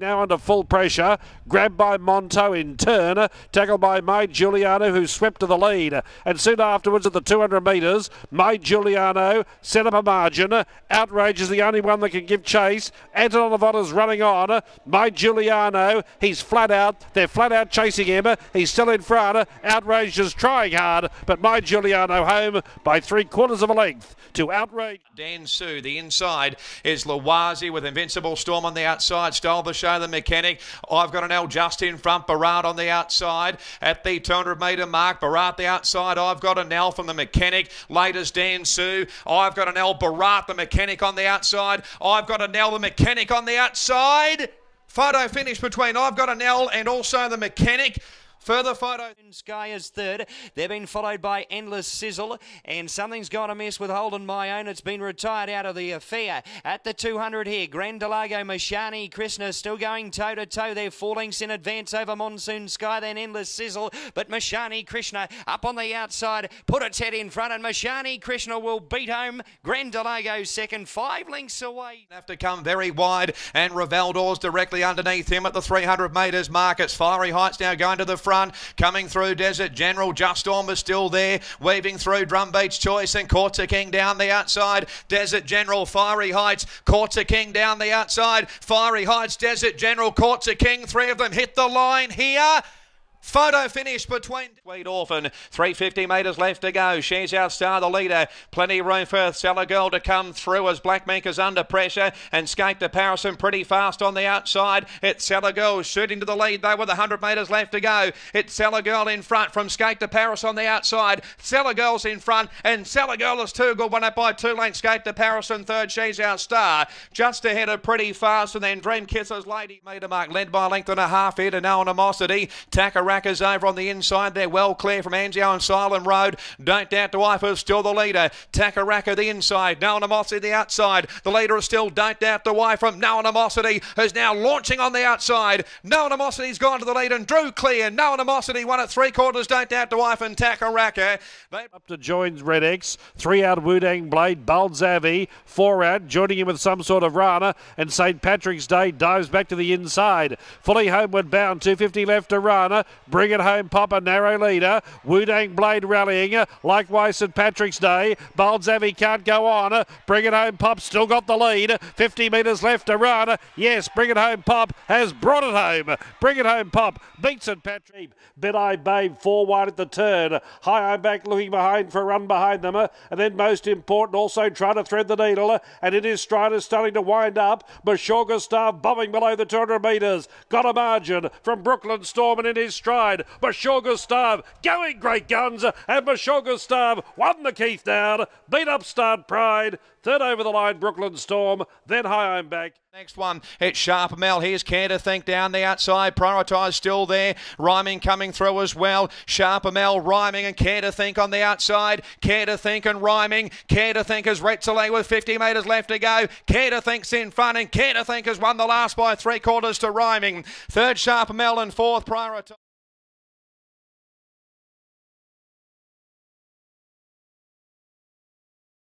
Now under full pressure, grabbed by Monto in turn, tackled by Maid Giuliano who swept to the lead. And soon afterwards at the 200 metres, Maid Giuliano set up a margin. Outrage is the only one that can give chase. Anton Olivota's running on. Maid Giuliano, he's flat out. They're flat out chasing him. He's still in front. Outrage is trying hard, but Maid Giuliano home by three quarters of a length to Outrage. Dan Sue, the inside is Lawazi with Invincible Storm on the outside. Stole the show, the mechanic. I've got an L just in front. Barat on the outside at the 200 metre mark. Barat the outside. I've got an L from the mechanic. Latest Dan Sue. I've got an L. Barat the mechanic on the outside. I've got an L the mechanic on the outside. Photo finish between I've got an L and also the mechanic. Further photo. Sky is third. They've been followed by Endless Sizzle, and something's gone amiss with Holden My Own. It's been retired out of the affair. At the 200 here, Grandelago Mashani Krishna still going toe to toe. They're four lengths in advance over Monsoon Sky, then Endless Sizzle. But Mashani Krishna up on the outside, put its head in front, and Mashani Krishna will beat home Grandelago second, five lengths away. Have to come very wide, and Revaldor's directly underneath him at the 300 metres mark. It's Fiery Heights now going to the front Coming through Desert General, Just On was still there. Weaving through Drumbeat's Choice and Quarter King down the outside. Desert General, Fiery Heights, Quarter King down the outside. Fiery Heights, Desert General, Quarter King. Three of them hit the line here. Photo finish between Sweet Orphan. 350 metres left to go. She's outstar the leader. Plenty room for Seller Girl to come through as Black Mink is under pressure and Skate to Parison pretty fast on the outside. It's Seller Girl shooting to the lead though with 100 metres left to go. It's Seller Girl in front from Skate to Paris on the outside. Seller Girl's in front and Seller Girl is too good. One up by two lengths. Skate to Parison third. She's our star. Just ahead of pretty fast and then Dream Kisses Lady made a mark led by length and a half here to no animosity. Tacker Over on the inside. They're well clear from Anzio and Silent Road. Don't doubt the wife is still the leader. Takaraka the inside. No Animosity the outside. The leader is still Don't doubt the wife from No Animosity who's now launching on the outside. No Animosity's gone to the lead and drew clear. No Animosity won at three quarters. Don't doubt the wife and Takaraka. They up to join Red X. Three out Wudang Blade. Balzavi. Four out. Joining him with some sort of runner. And St. Patrick's Day dives back to the inside. Fully homeward bound. 250 left to run. Bring it home, Papa, narrow leader. Wudang Blade rallying. Likewise, St Patrick's Day. Balzavi can't go on. Bring it home, Pop, still got the lead. 50 metres left to run. Yes, Bring it home, Pop has brought it home. Bring it home, Pop beats St Patrick. Bid I Babe, four wide at the turn. High I'm back looking behind for a run behind them. And then, most important, also trying to thread the needle. And it is Strider starting to wind up. Bashaw Gustav bobbing below the 200 metres. Got a margin from Brooklyn Storm and in his stride. Bashaw Gustav going great guns, and Bashaw Gustav won the Keith down, beat up Start Pride, third over the line Brooklyn Storm, then High I'm Back. Next one, it's Sharp Mel. Here's Care to Think down the outside. Prioritise still there. Rhyming coming through as well. Sharp Mel rhyming and Care to Think on the outside. Care to Think and rhyming. Care to Think as Retzele with 50 metres left to go. Care to Think's in front and Care to Think has won the last by three quarters to rhyming. Third Sharp Mel and fourth Prioritise.